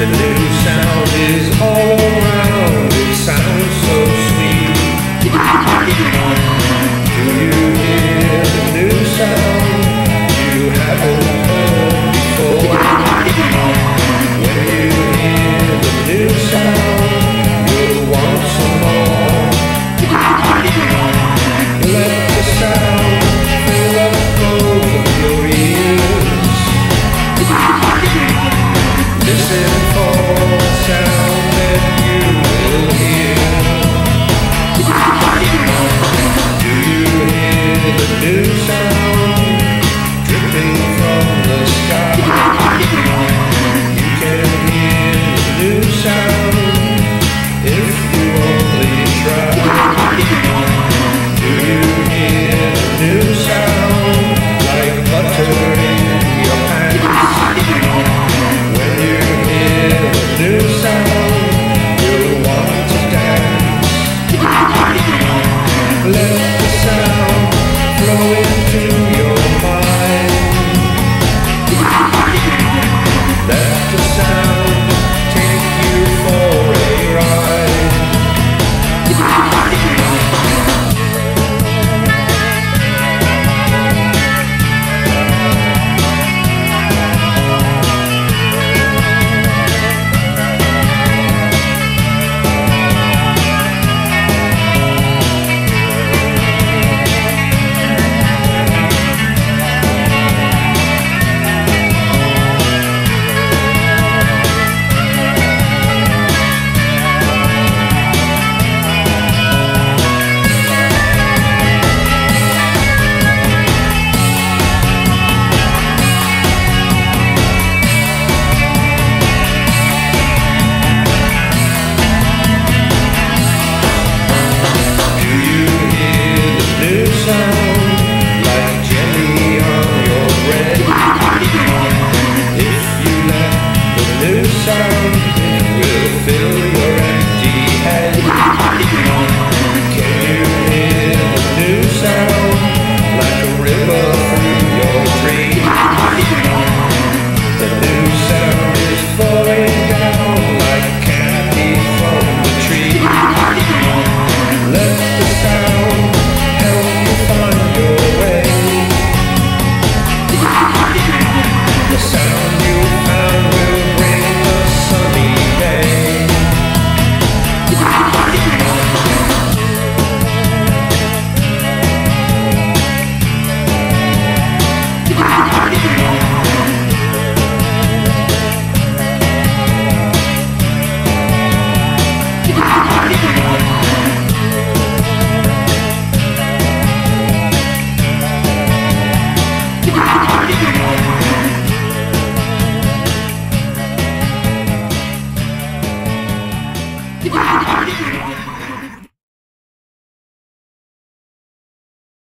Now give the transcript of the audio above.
The new sound is all around, it sounds so sweet. Do you hear the new sound? You hear the new sound, new sound. late. Ah!